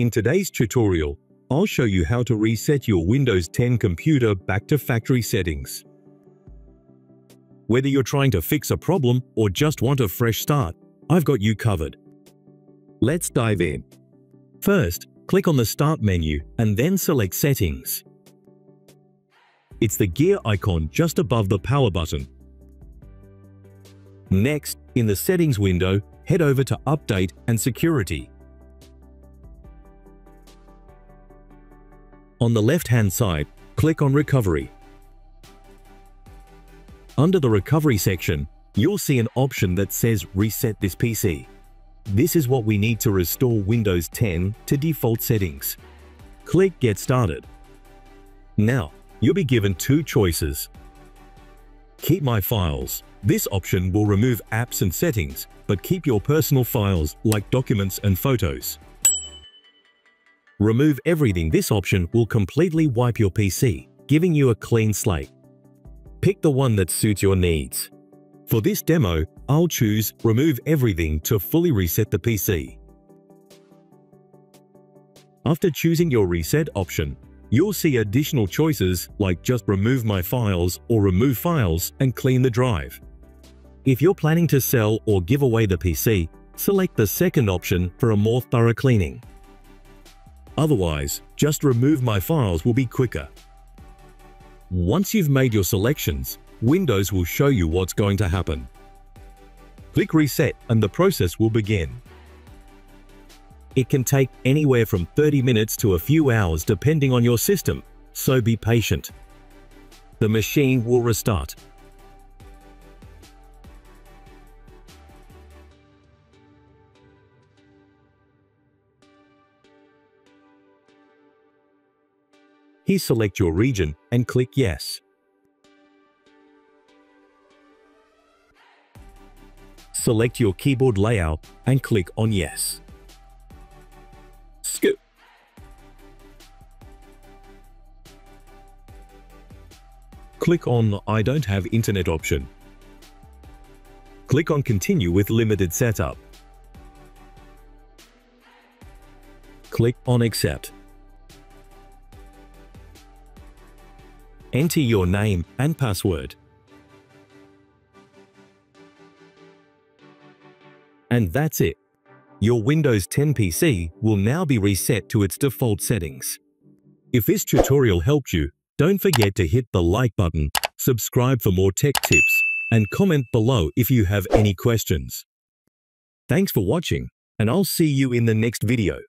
In today's tutorial, I'll show you how to reset your Windows 10 computer back to factory settings. Whether you're trying to fix a problem or just want a fresh start, I've got you covered. Let's dive in. First, click on the Start menu and then select Settings. It's the gear icon just above the power button. Next, in the Settings window, head over to Update and Security. On the left-hand side, click on Recovery. Under the Recovery section, you'll see an option that says Reset this PC. This is what we need to restore Windows 10 to default settings. Click Get Started. Now, you'll be given two choices. Keep My Files. This option will remove apps and settings, but keep your personal files like documents and photos. Remove everything this option will completely wipe your PC, giving you a clean slate. Pick the one that suits your needs. For this demo, I'll choose Remove Everything to fully reset the PC. After choosing your reset option, you'll see additional choices like just remove my files or remove files and clean the drive. If you're planning to sell or give away the PC, select the second option for a more thorough cleaning. Otherwise, just remove my files will be quicker. Once you've made your selections, Windows will show you what's going to happen. Click Reset and the process will begin. It can take anywhere from 30 minutes to a few hours depending on your system, so be patient. The machine will restart Here select your region and click Yes. Select your keyboard layout and click on Yes. Click on I don't have internet option. Click on Continue with limited setup. Click on Accept. Enter your name and password. And that's it. Your Windows 10 PC will now be reset to its default settings. If this tutorial helped you, don't forget to hit the like button, subscribe for more tech tips, and comment below if you have any questions. Thanks for watching, and I'll see you in the next video.